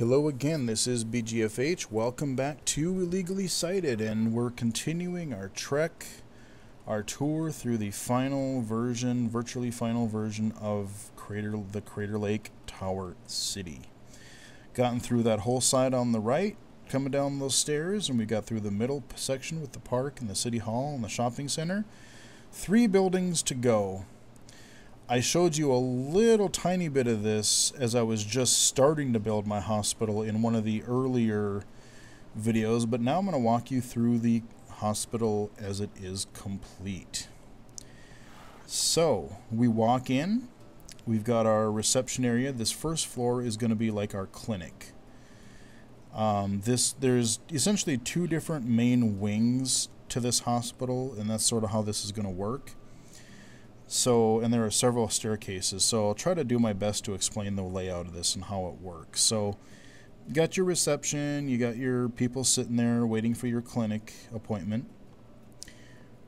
Hello again, this is BGFH. Welcome back to Illegally Sighted, and we're continuing our trek, our tour through the final version, virtually final version of Crater, the Crater Lake Tower City. Gotten through that whole side on the right, coming down those stairs, and we got through the middle section with the park and the city hall and the shopping center. Three buildings to go. I showed you a little tiny bit of this as I was just starting to build my hospital in one of the earlier videos, but now I'm going to walk you through the hospital as it is complete. So, we walk in, we've got our reception area. This first floor is going to be like our clinic. Um, this There's essentially two different main wings to this hospital, and that's sort of how this is going to work. So, and there are several staircases, so I'll try to do my best to explain the layout of this and how it works. So, you got your reception, you got your people sitting there waiting for your clinic appointment.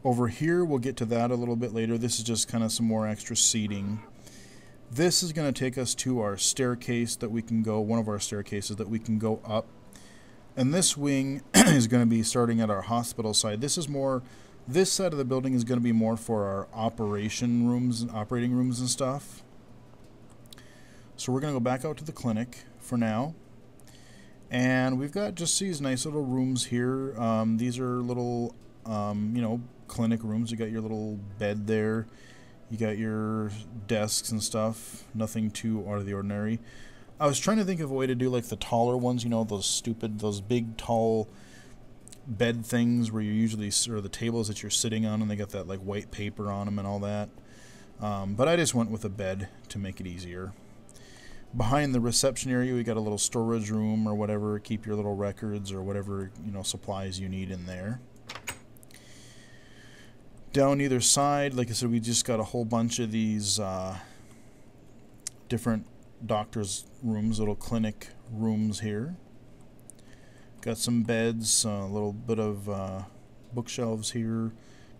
Over here, we'll get to that a little bit later. This is just kind of some more extra seating. This is going to take us to our staircase that we can go, one of our staircases that we can go up. And this wing is going to be starting at our hospital side. This is more this side of the building is going to be more for our operation rooms and operating rooms and stuff. So we're going to go back out to the clinic for now. And we've got just these nice little rooms here. Um, these are little, um, you know, clinic rooms. You got your little bed there. You got your desks and stuff. Nothing too out of the ordinary. I was trying to think of a way to do like the taller ones, you know, those stupid, those big, tall bed things where you're usually or the tables that you're sitting on and they got that like white paper on them and all that. Um, but I just went with a bed to make it easier. Behind the reception area, we got a little storage room or whatever. Keep your little records or whatever you know supplies you need in there. Down either side, like I said, we just got a whole bunch of these uh, different doctors' rooms, little clinic rooms here. Got some beds, a little bit of uh, bookshelves here.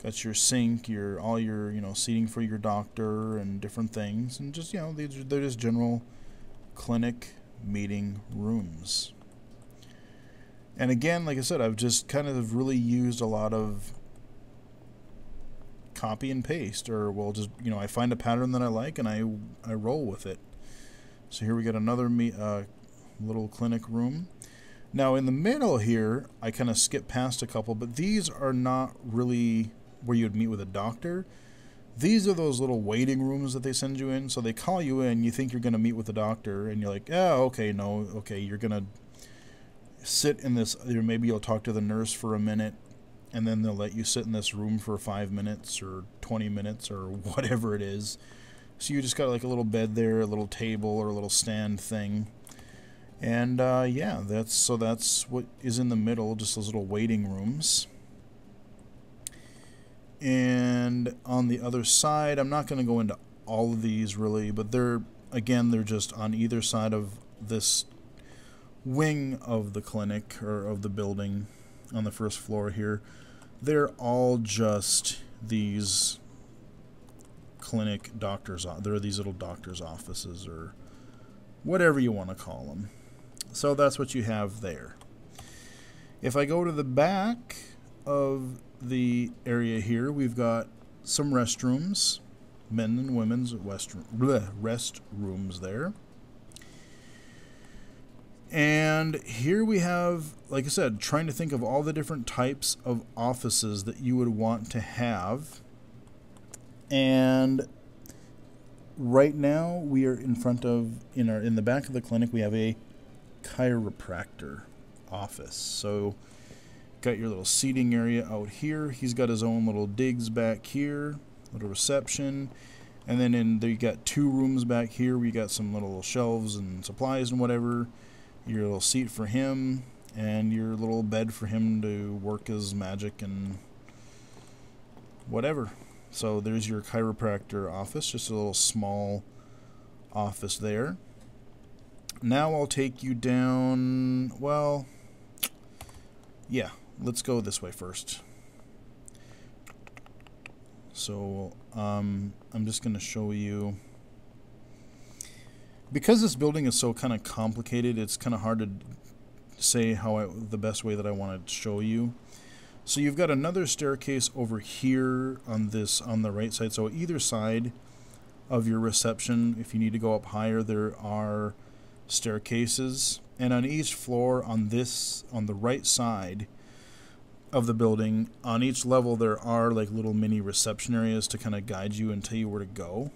Got your sink, your all your you know seating for your doctor and different things, and just you know these are, they're just general clinic meeting rooms. And again, like I said, I've just kind of really used a lot of copy and paste, or well, just you know I find a pattern that I like and I I roll with it. So here we got another me, uh, little clinic room. Now in the middle here, I kind of skip past a couple, but these are not really where you would meet with a doctor. These are those little waiting rooms that they send you in. So they call you in, you think you're going to meet with the doctor, and you're like, oh, okay, no, okay, you're going to sit in this, maybe you'll talk to the nurse for a minute, and then they'll let you sit in this room for five minutes or 20 minutes or whatever it is. So you just got like a little bed there, a little table, or a little stand thing and uh, yeah, that's so that's what is in the middle, just those little waiting rooms. And on the other side, I'm not going to go into all of these really, but they're again they're just on either side of this wing of the clinic or of the building on the first floor here. They're all just these clinic doctors. There are these little doctors' offices or whatever you want to call them. So that's what you have there. If I go to the back of the area here, we've got some restrooms, men and women's restrooms there. And here we have, like I said, trying to think of all the different types of offices that you would want to have. And right now we are in front of in our in the back of the clinic we have a chiropractor office. So, got your little seating area out here. He's got his own little digs back here, little reception. And then in there you got two rooms back here. We got some little shelves and supplies and whatever. Your little seat for him and your little bed for him to work his magic and whatever. So there's your chiropractor office, just a little small office there now I'll take you down, well, yeah, let's go this way first. So um, I'm just going to show you. because this building is so kind of complicated, it's kind of hard to say how I, the best way that I want to show you. So you've got another staircase over here on this on the right side. So either side of your reception, if you need to go up higher, there are staircases. And on each floor on this on the right side of the building, on each level there are like little mini reception areas to kind of guide you and tell you where to go.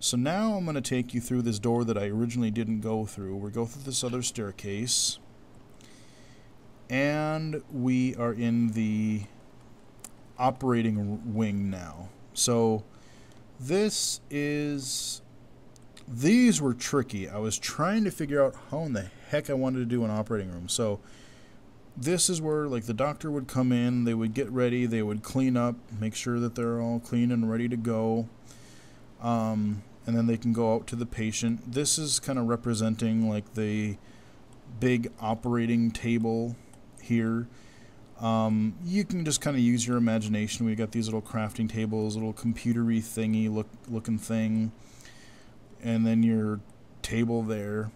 So now I'm going to take you through this door that I originally didn't go through. we go through this other staircase. And we are in the operating wing now. So this is... These were tricky. I was trying to figure out how in the heck I wanted to do an operating room. So this is where like the doctor would come in, they would get ready, they would clean up, make sure that they're all clean and ready to go. Um, and then they can go out to the patient. This is kind of representing like the big operating table here. Um, you can just kind of use your imagination. We got these little crafting tables, little computery thingy look looking thing, and then your table there.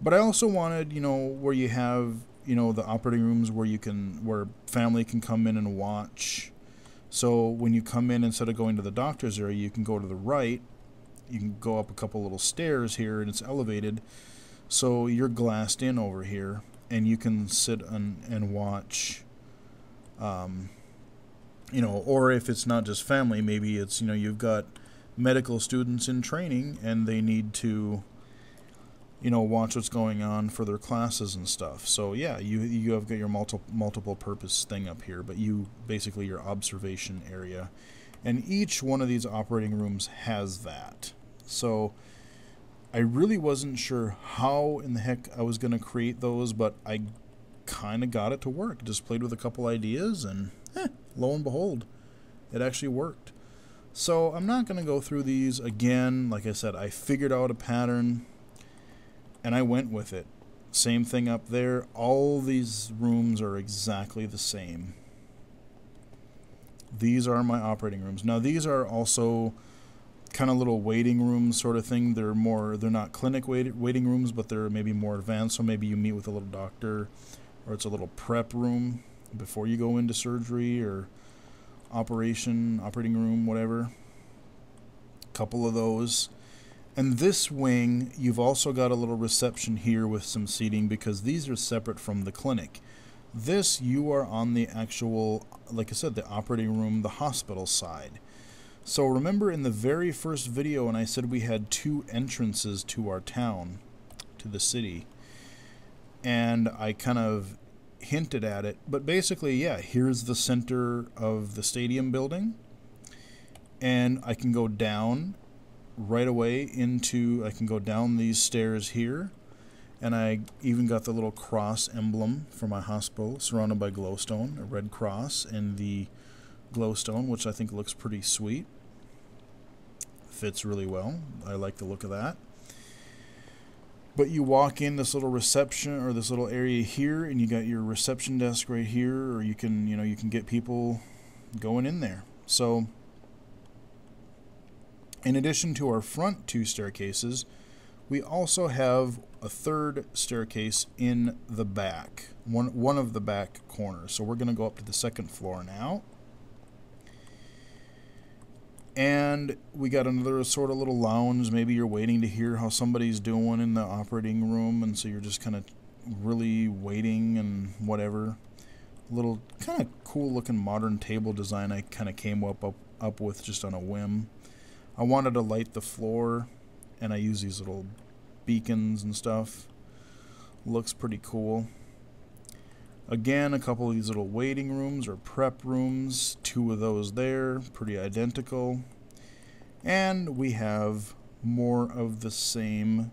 But I also wanted, you know, where you have, you know, the operating rooms where you can, where family can come in and watch. So when you come in, instead of going to the doctor's area, you can go to the right you can go up a couple little stairs here and it's elevated so you're glassed in over here and you can sit and, and watch um, you know or if it's not just family maybe it's you know you've got medical students in training and they need to you know watch what's going on for their classes and stuff so yeah you you have got your multiple multiple purpose thing up here but you basically your observation area and each one of these operating rooms has that so I really wasn't sure how in the heck I was going to create those, but I kind of got it to work. Just played with a couple ideas, and eh, lo and behold, it actually worked. So I'm not going to go through these again. Like I said, I figured out a pattern, and I went with it. Same thing up there. All these rooms are exactly the same. These are my operating rooms. Now, these are also kind of little waiting rooms sort of thing. They're more they're not clinic wait, waiting rooms, but they're maybe more advanced. So maybe you meet with a little doctor, or it's a little prep room before you go into surgery or operation operating room, whatever. Couple of those. And this wing, you've also got a little reception here with some seating because these are separate from the clinic. This, you are on the actual, like I said, the operating room, the hospital side. So remember in the very first video when I said we had two entrances to our town, to the city, and I kind of hinted at it, but basically, yeah, here's the center of the stadium building, and I can go down right away into, I can go down these stairs here, and I even got the little cross emblem for my hospital surrounded by glowstone, a red cross, and the glowstone, which I think looks pretty sweet fits really well. I like the look of that. But you walk in this little reception or this little area here, and you got your reception desk right here, or you can, you know, you can get people going in there. So, in addition to our front two staircases, we also have a third staircase in the back, one one of the back corners. So we're going to go up to the second floor now. And we got another sort of little lounge. Maybe you're waiting to hear how somebody's doing in the operating room, and so you're just kind of really waiting and whatever. Little kind of cool looking modern table design I kind of came up, up up with just on a whim. I wanted to light the floor, and I use these little beacons and stuff. Looks pretty cool. Again, a couple of these little waiting rooms or prep rooms, two of those there, pretty identical. And we have more of the same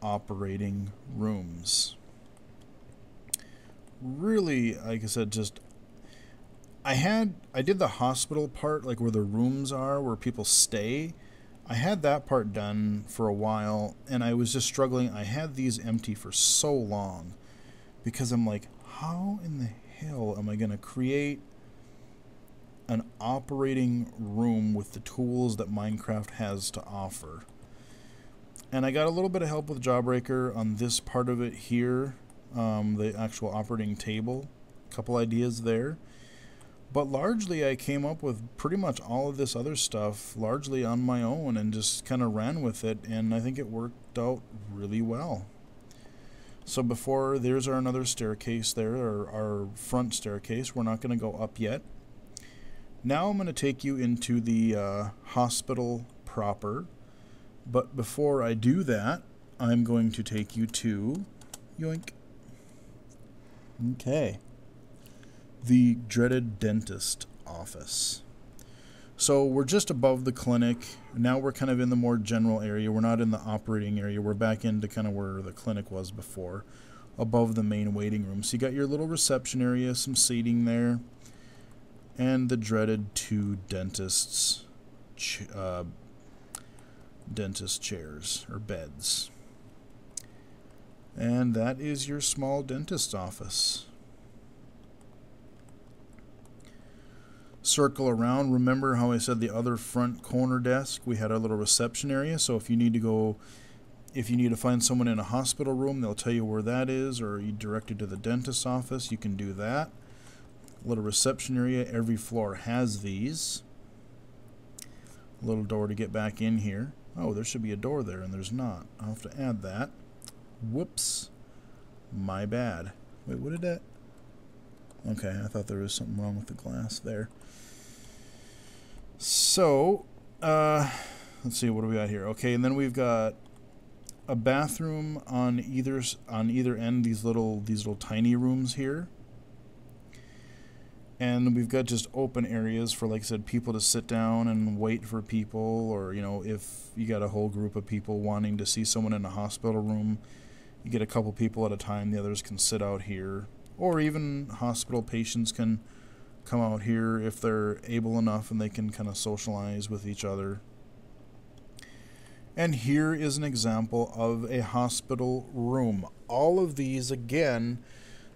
operating rooms. Really, like I said, just I had I did the hospital part, like where the rooms are, where people stay. I had that part done for a while, and I was just struggling. I had these empty for so long because I'm like, how in the hell am I going to create an operating room with the tools that Minecraft has to offer? And I got a little bit of help with Jawbreaker on this part of it here, um, the actual operating table. A couple ideas there. But largely, I came up with pretty much all of this other stuff largely on my own and just kind of ran with it, and I think it worked out really well. So before, there's our another staircase there, our, our front staircase. We're not going to go up yet. Now I'm going to take you into the uh, hospital proper. But before I do that, I'm going to take you to... Yoink. Okay. The dreaded dentist office. So we're just above the clinic. Now we're kind of in the more general area. We're not in the operating area. We're back into kind of where the clinic was before, above the main waiting room. So you got your little reception area, some seating there, and the dreaded two dentists, uh, dentist chairs or beds. And that is your small dentist office. Circle around. Remember how I said the other front corner desk? We had our little reception area. So if you need to go, if you need to find someone in a hospital room, they'll tell you where that is, or you directed to the dentist's office, you can do that. Little reception area. Every floor has these. Little door to get back in here. Oh, there should be a door there, and there's not. I'll have to add that. Whoops. My bad. Wait, what did that... Okay, I thought there was something wrong with the glass there. So, uh, let's see, what do we got here? Okay, and then we've got a bathroom on either on either end. These little these little tiny rooms here, and we've got just open areas for, like I said, people to sit down and wait for people, or you know, if you got a whole group of people wanting to see someone in a hospital room, you get a couple people at a time. The others can sit out here, or even hospital patients can come out here if they're able enough and they can kind of socialize with each other. And here is an example of a hospital room. All of these, again,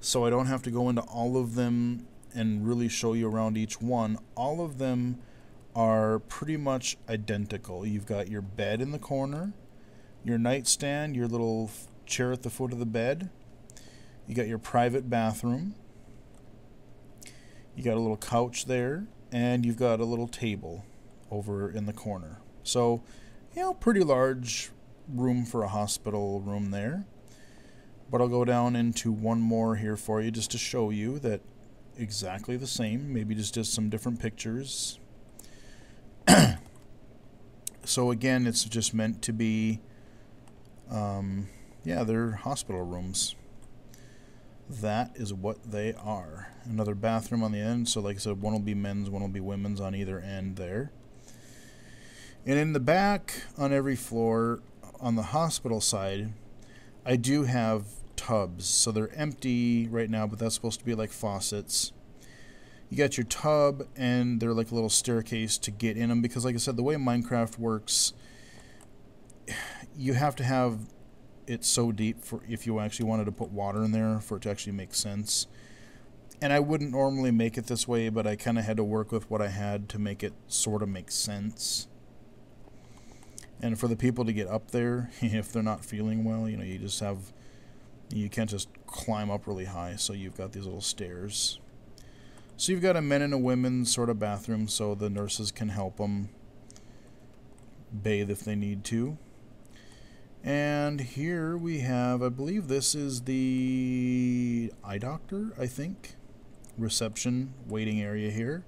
so I don't have to go into all of them and really show you around each one, all of them are pretty much identical. You've got your bed in the corner, your nightstand, your little chair at the foot of the bed, you got your private bathroom, you got a little couch there, and you've got a little table over in the corner. So, you know, pretty large room for a hospital room there. But I'll go down into one more here for you just to show you that exactly the same, maybe just just some different pictures. so again, it's just meant to be, um, yeah, they're hospital rooms that is what they are. Another bathroom on the end. So like I said, one will be men's, one will be women's on either end there. And in the back on every floor on the hospital side, I do have tubs. So they're empty right now, but that's supposed to be like faucets. You got your tub and they're like a little staircase to get in them because like I said, the way Minecraft works, you have to have it's so deep for if you actually wanted to put water in there for it to actually make sense. And I wouldn't normally make it this way, but I kind of had to work with what I had to make it sort of make sense. And for the people to get up there, if they're not feeling well, you know, you just have, you can't just climb up really high, so you've got these little stairs. So you've got a men and a women sort of bathroom so the nurses can help them bathe if they need to. And here we have, I believe this is the eye doctor, I think. Reception waiting area here.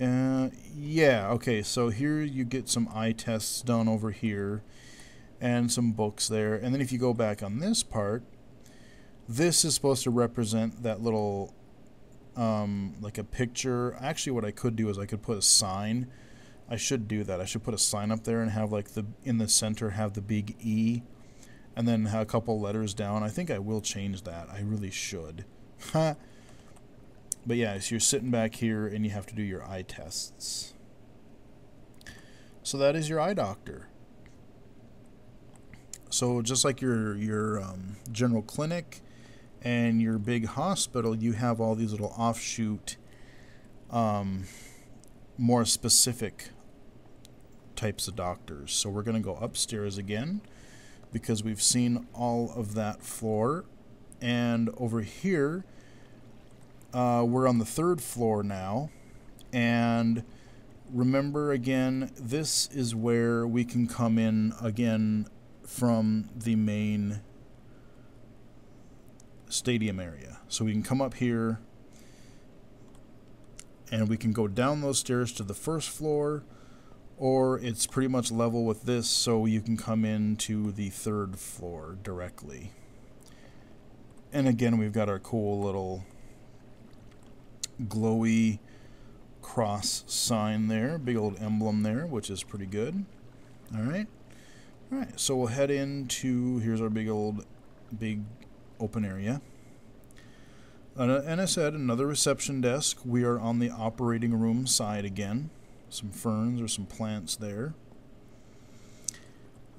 Uh, yeah, okay, so here you get some eye tests done over here and some books there. And then if you go back on this part, this is supposed to represent that little, um, like a picture. Actually, what I could do is I could put a sign I should do that. I should put a sign up there and have like the in the center have the big E and then a couple letters down. I think I will change that. I really should. but yeah, so you're sitting back here and you have to do your eye tests. So that is your eye doctor. So just like your your um, general clinic and your big hospital, you have all these little offshoot, um, more specific types of doctors. So we're going to go upstairs again because we've seen all of that floor. And over here, uh, we're on the third floor now. And remember again, this is where we can come in again from the main stadium area. So we can come up here and we can go down those stairs to the first floor or it's pretty much level with this so you can come into the third floor directly. And again, we've got our cool little glowy cross sign there, big old emblem there, which is pretty good. All right. All right, so we'll head into, here's our big old, big open area. Uh, and I said, another reception desk. We are on the operating room side again. Some ferns or some plants there.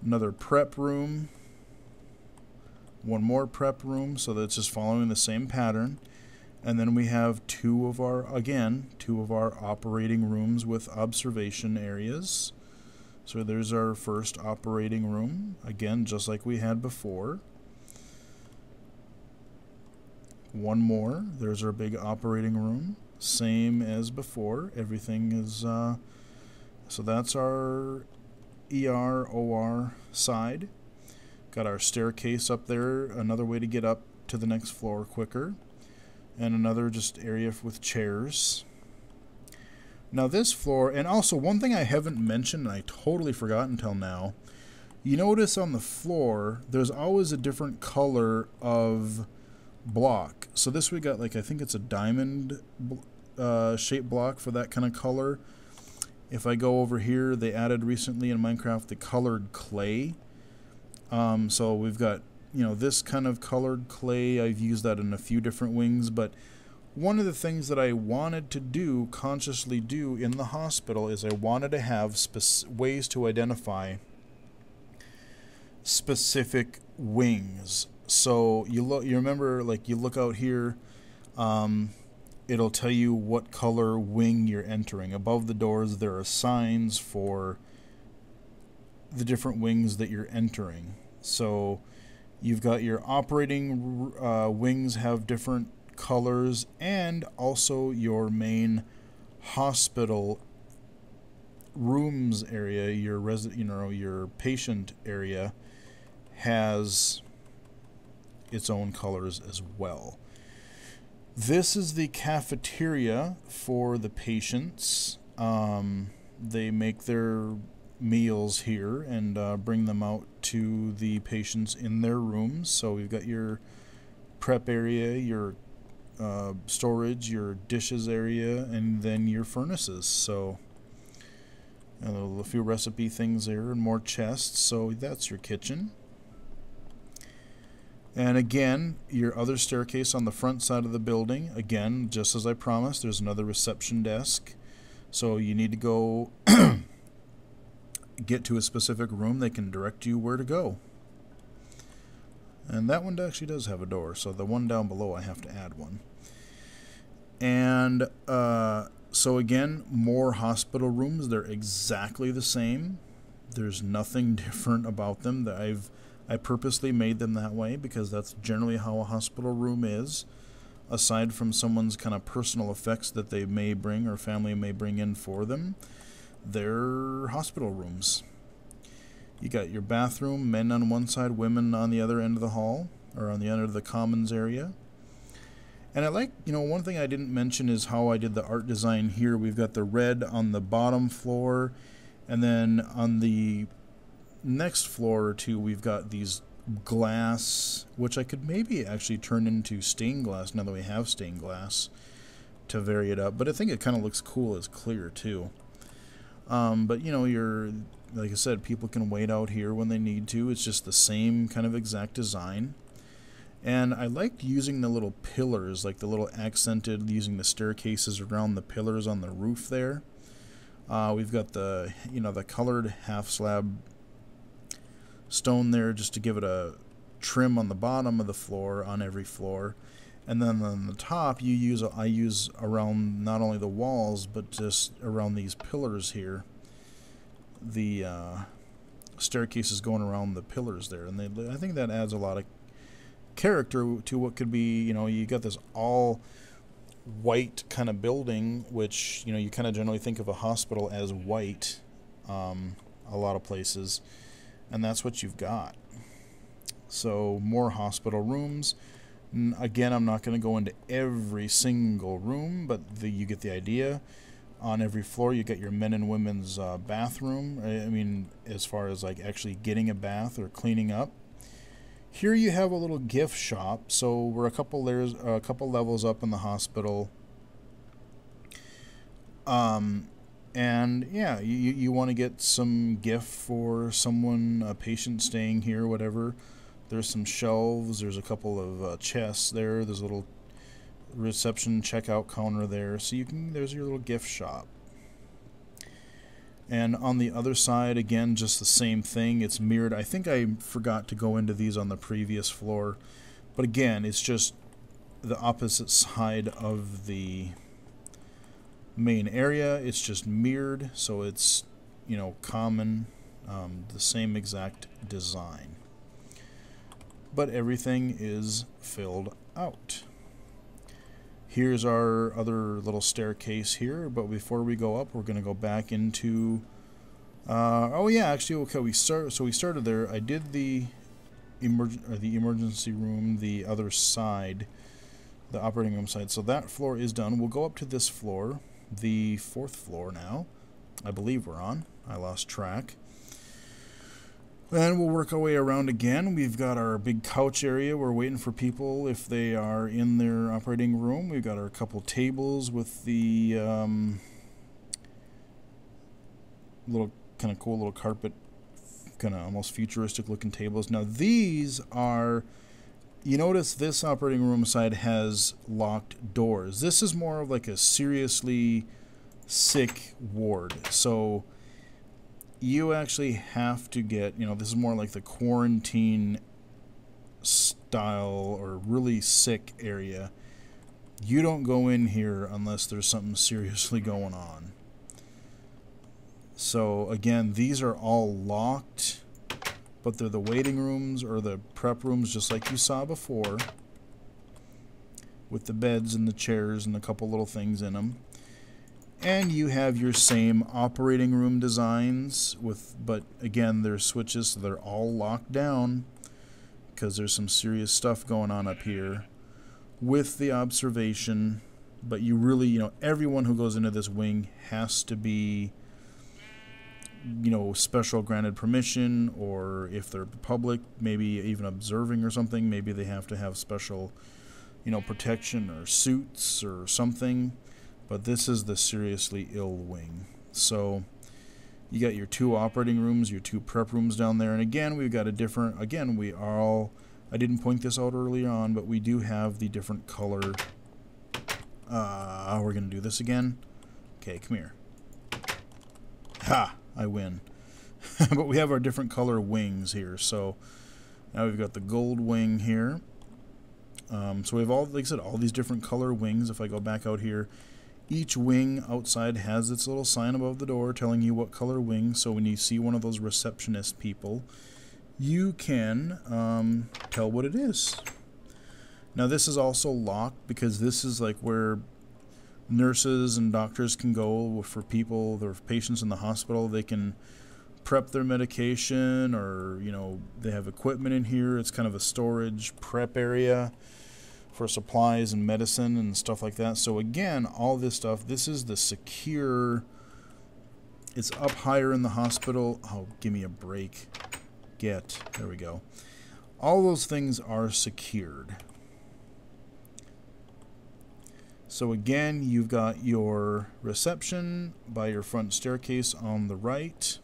Another prep room. One more prep room, so that's just following the same pattern. And then we have two of our, again, two of our operating rooms with observation areas. So there's our first operating room, again, just like we had before. One more, there's our big operating room, same as before. Everything is, uh, so that's our ER, OR side. Got our staircase up there, another way to get up to the next floor quicker and another just area with chairs. Now this floor, and also one thing I haven't mentioned and I totally forgot until now, you notice on the floor there's always a different color of block. So this we got like I think it's a diamond uh, shaped block for that kind of color. If I go over here, they added recently in Minecraft the colored clay. Um, so we've got you know, this kind of colored clay, I've used that in a few different wings, but one of the things that I wanted to do, consciously do in the hospital, is I wanted to have ways to identify specific wings. So you look, you remember, like you look out here, um, it'll tell you what color wing you're entering. Above the doors, there are signs for the different wings that you're entering. So You've got your operating uh, wings have different colors, and also your main hospital rooms area, your resident, you know, your patient area has its own colors as well. This is the cafeteria for the patients. Um, they make their meals here and uh, bring them out to the patients in their rooms. So we've got your prep area, your uh, storage, your dishes area, and then your furnaces. So a few recipe things there and more chests. So that's your kitchen. And again, your other staircase on the front side of the building. Again, just as I promised, there's another reception desk. So you need to go get to a specific room, they can direct you where to go. And that one actually does have a door, so the one down below I have to add one. And uh, so again, more hospital rooms. They're exactly the same. There's nothing different about them. That I've I purposely made them that way because that's generally how a hospital room is. Aside from someone's kind of personal effects that they may bring or family may bring in for them, they're hospital rooms. You got your bathroom, men on one side, women on the other end of the hall, or on the end of the commons area. And I like, you know, one thing I didn't mention is how I did the art design here. We've got the red on the bottom floor, and then on the next floor or two, we've got these glass, which I could maybe actually turn into stained glass now that we have stained glass to vary it up. But I think it kind of looks cool as clear, too. Um, but you know, you're like I said, people can wait out here when they need to. It's just the same kind of exact design. And I liked using the little pillars, like the little accented, using the staircases around the pillars on the roof there. Uh, we've got the, you know, the colored half slab stone there just to give it a trim on the bottom of the floor on every floor and then on the top you use I use around not only the walls but just around these pillars here the uh, staircases going around the pillars there, and they, I think that adds a lot of character to what could be. You know, you got this all white kind of building, which you know you kind of generally think of a hospital as white, um, a lot of places, and that's what you've got. So more hospital rooms. Again, I'm not going to go into every single room, but the, you get the idea. On every floor, you get your men and women's uh, bathroom. I mean, as far as like actually getting a bath or cleaning up. Here you have a little gift shop. So we're a couple layers, uh, a couple levels up in the hospital. Um, and yeah, you you want to get some gift for someone, a patient staying here, whatever. There's some shelves. There's a couple of uh, chests there. There's a little reception checkout counter there. So you can. There's your little gift shop. And on the other side, again, just the same thing. It's mirrored. I think I forgot to go into these on the previous floor. But again, it's just the opposite side of the main area. It's just mirrored, so it's, you know, common, um, the same exact design. But everything is filled out. Here's our other little staircase here, but before we go up, we're going to go back into... Uh, oh yeah, actually, okay, we start. So we started there. I did the emerg the emergency room, the other side, the operating room side. So that floor is done. We'll go up to this floor, the fourth floor now. I believe we're on. I lost track. And we'll work our way around again. We've got our big couch area. We're waiting for people if they are in their operating room. We've got our couple tables with the um, little kind of cool little carpet, kind of almost futuristic looking tables. Now these are, you notice this operating room side has locked doors. This is more of like a seriously sick ward. So you actually have to get, you know, this is more like the quarantine style or really sick area. You don't go in here unless there's something seriously going on. So again, these are all locked, but they're the waiting rooms or the prep rooms just like you saw before with the beds and the chairs and a couple little things in them and you have your same operating room designs with but again there's switches so they're all locked down because there's some serious stuff going on up here with the observation. But you really you know everyone who goes into this wing has to be you know special granted permission or if they're public maybe even observing or something maybe they have to have special you know protection or suits or something but this is the seriously ill wing. So you got your two operating rooms, your two prep rooms down there, and again we've got a different. Again, we are all. I didn't point this out early on, but we do have the different color. Uh, we're gonna do this again. Okay, come here. Ha! I win. but we have our different color wings here. So now we've got the gold wing here. Um, so we have all, like I said, all these different color wings. If I go back out here, each wing outside has its little sign above the door telling you what color wing, so when you see one of those receptionist people, you can um, tell what it is. Now this is also locked because this is like where nurses and doctors can go for people, their patients in the hospital. They can prep their medication or, you know, they have equipment in here. It's kind of a storage prep area for supplies and medicine and stuff like that. So again, all this stuff, this is the secure, it's up higher in the hospital. Oh, give me a break. Get, there we go. All those things are secured. So again, you've got your reception by your front staircase on the right.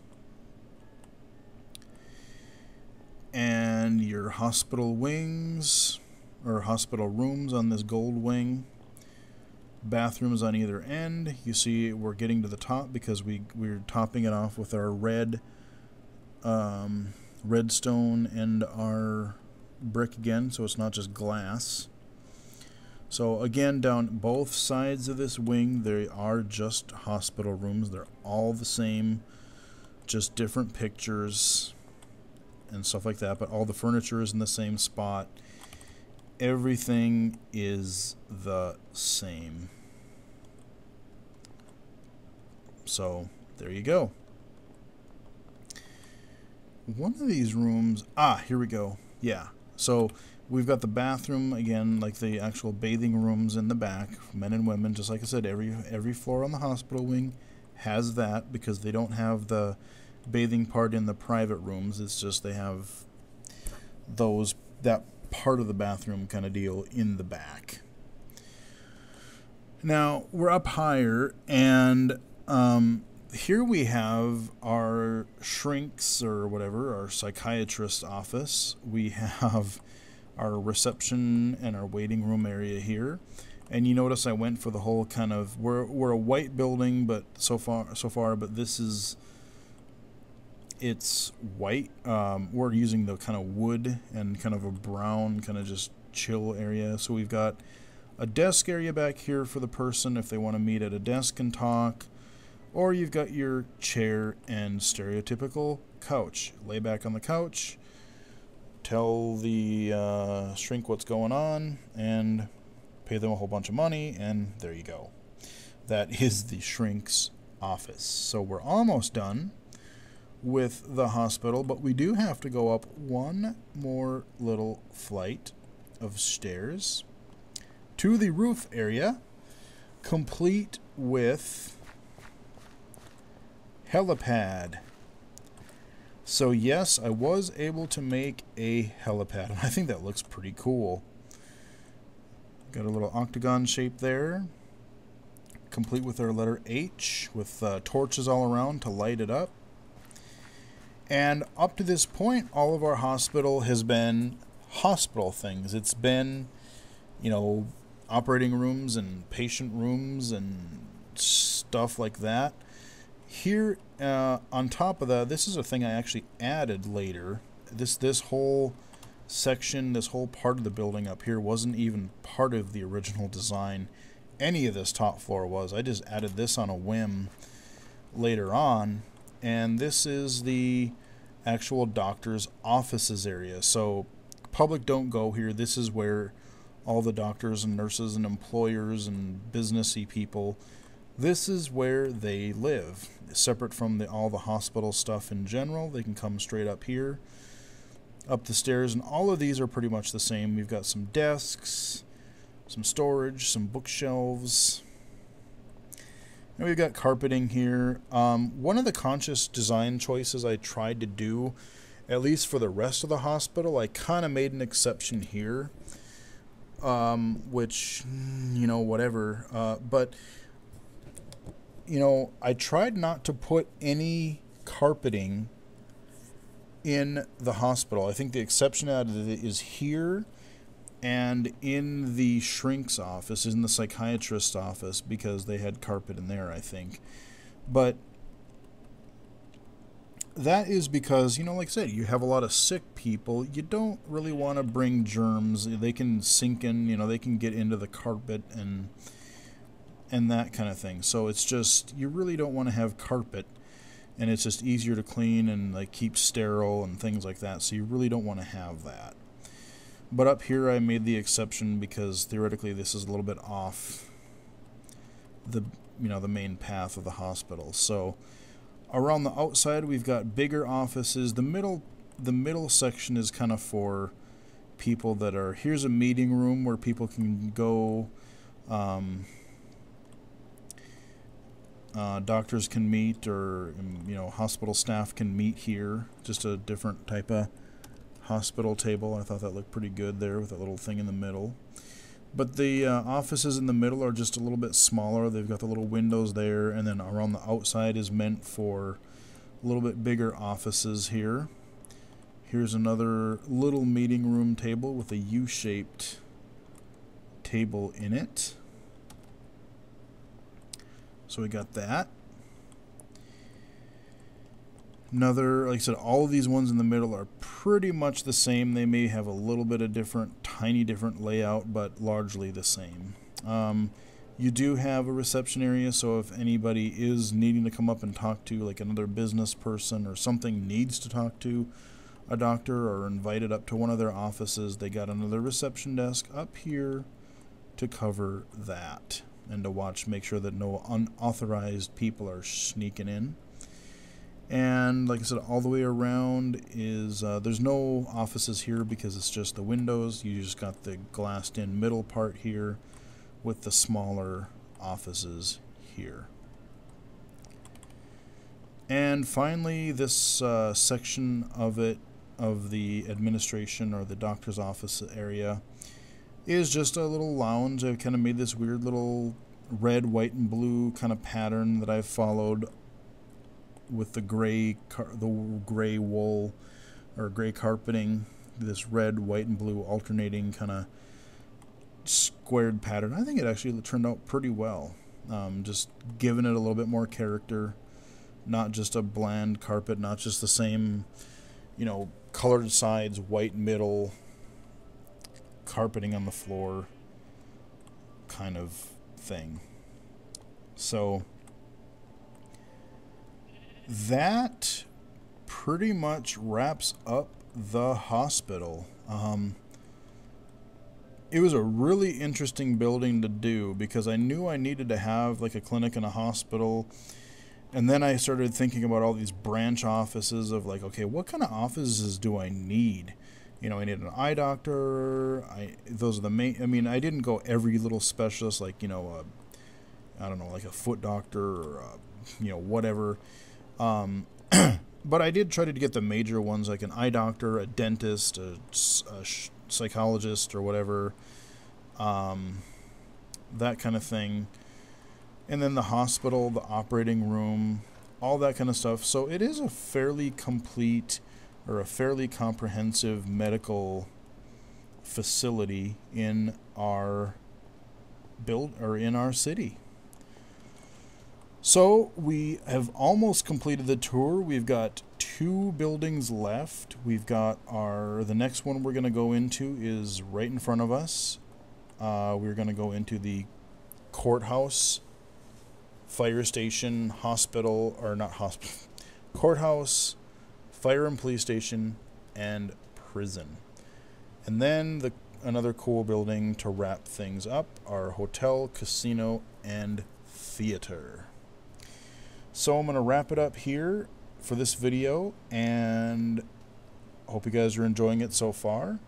And your hospital wings or hospital rooms on this gold wing. Bathrooms on either end. You see we're getting to the top because we, we're topping it off with our red um, redstone and our brick again, so it's not just glass. So again, down both sides of this wing, they are just hospital rooms. They're all the same just different pictures and stuff like that. But all the furniture is in the same spot. Everything is the same. So there you go. One of these rooms, ah, here we go. Yeah. So we've got the bathroom again, like the actual bathing rooms in the back, men and women. Just like I said, every every floor on the hospital wing has that because they don't have the bathing part in the private rooms. It's just they have those that part of the bathroom kind of deal in the back. Now we're up higher, and um, here we have our shrinks or whatever, our psychiatrist office. We have our reception and our waiting room area here. And you notice I went for the whole kind of we're we're a white building, but so far so far, but this is it's white. Um, we're using the kind of wood and kind of a brown kind of just chill area. So we've got a desk area back here for the person if they want to meet at a desk and talk or you've got your chair and stereotypical couch. Lay back on the couch, tell the uh, shrink what's going on, and pay them a whole bunch of money, and there you go. That is the shrink's office. So we're almost done with the hospital, but we do have to go up one more little flight of stairs to the roof area, complete with helipad. So yes, I was able to make a helipad, I think that looks pretty cool. Got a little octagon shape there, complete with our letter H, with uh, torches all around to light it up. And up to this point, all of our hospital has been hospital things. It's been, you know, operating rooms and patient rooms and stuff like that. Here, uh, on top of that, this is a thing I actually added later. This this whole section, this whole part of the building up here wasn't even part of the original design. Any of this top floor was. I just added this on a whim later on, and this is the actual doctor's offices area. So public don't go here. This is where all the doctors and nurses and employers and businessy people this is where they live. Separate from the, all the hospital stuff in general, they can come straight up here, up the stairs, and all of these are pretty much the same. We've got some desks, some storage, some bookshelves. And we've got carpeting here. Um, one of the conscious design choices I tried to do, at least for the rest of the hospital, I kind of made an exception here. Um, which, you know, whatever. Uh, but you know, I tried not to put any carpeting in the hospital. I think the exception out of it is here and in the shrink's office, in the psychiatrist's office, because they had carpet in there, I think. But that is because, you know, like I said, you have a lot of sick people. You don't really want to bring germs. They can sink in, you know, they can get into the carpet and and that kind of thing. So it's just you really don't want to have carpet and it's just easier to clean and like keep sterile and things like that. So you really don't want to have that. But up here I made the exception because theoretically this is a little bit off the you know the main path of the hospital. So around the outside we've got bigger offices. The middle the middle section is kind of for people that are here's a meeting room where people can go um, uh, doctors can meet or um, you know hospital staff can meet here. Just a different type of hospital table. I thought that looked pretty good there with that little thing in the middle. But the uh, offices in the middle are just a little bit smaller. They've got the little windows there and then around the outside is meant for a little bit bigger offices here. Here's another little meeting room table with a U-shaped table in it so we got that. Another, like I said, all of these ones in the middle are pretty much the same. They may have a little bit of different, tiny different layout, but largely the same. Um, You do have a reception area, so if anybody is needing to come up and talk to, like another business person or something needs to talk to a doctor or invited up to one of their offices, they got another reception desk up here to cover that and to watch, make sure that no unauthorized people are sneaking in. And like I said, all the way around is uh, there's no offices here because it's just the windows. You just got the glassed in middle part here with the smaller offices here. And finally, this uh, section of it, of the administration or the doctor's office area, is just a little lounge. I've kind of made this weird little red, white, and blue kind of pattern that I've followed with the gray, the gray wool or gray carpeting. This red, white, and blue alternating kind of squared pattern. I think it actually turned out pretty well. Um, just giving it a little bit more character, not just a bland carpet, not just the same, you know, colored sides, white middle, carpeting on the floor kind of thing. So that pretty much wraps up the hospital. Um, it was a really interesting building to do because I knew I needed to have like a clinic and a hospital. And then I started thinking about all these branch offices of like, okay, what kind of offices do I need? You know, I need an eye doctor. I those are the main. I mean, I didn't go every little specialist like you know, I don't know, like a foot doctor or a, you know whatever. Um, but I did try to get the major ones like an eye doctor, a dentist, a, a psychologist or whatever, um, that kind of thing. And then the hospital, the operating room, all that kind of stuff. So it is a fairly complete or a fairly comprehensive medical facility in our build or in our city. So we have almost completed the tour. We've got two buildings left. We've got our the next one we're going to go into is right in front of us. Uh, we're going to go into the courthouse, fire station, hospital, or not hospital, courthouse, fire and police station, and prison. And then the another cool building to wrap things up, our hotel, casino, and theater. So I'm going to wrap it up here for this video and hope you guys are enjoying it so far.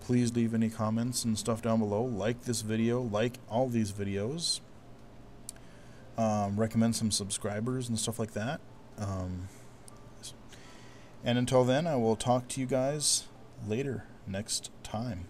Please leave any comments and stuff down below. Like this video, like all these videos. Um, recommend some subscribers and stuff like that. Um, and until then, I will talk to you guys later next time.